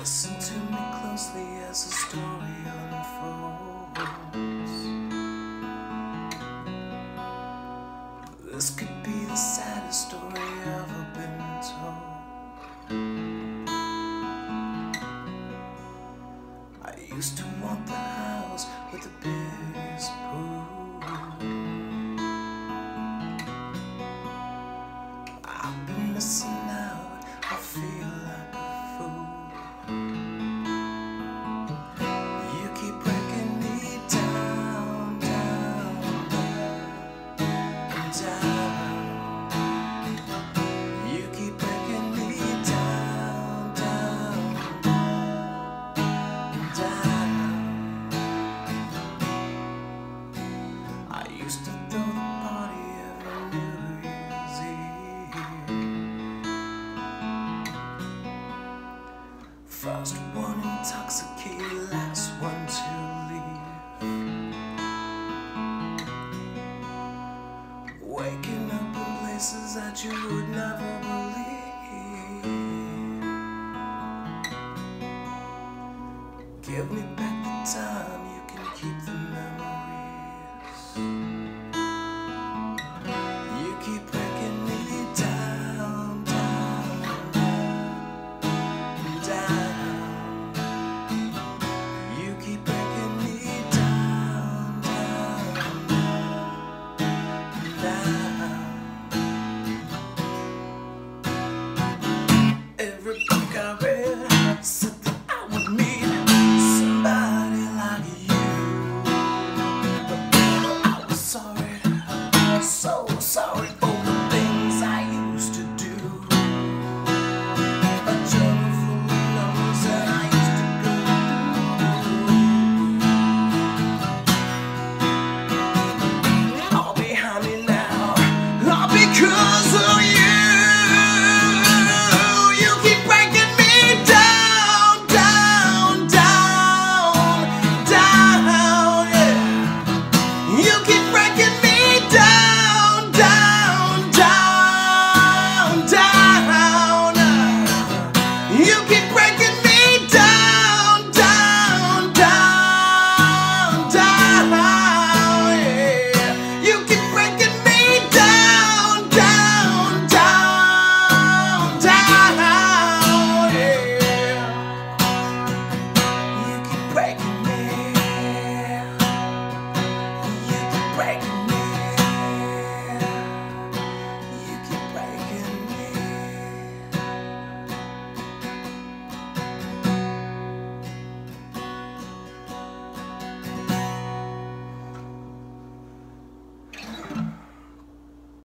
Listen to me closely as the story unfolds. This could be the saddest story ever been told. I used to want the house with the biggest pool. I've been missing used to throw the party every New Year's. First one intoxicated, last one to leave. Waking up in places that you would never believe. Give me back the time, you can keep the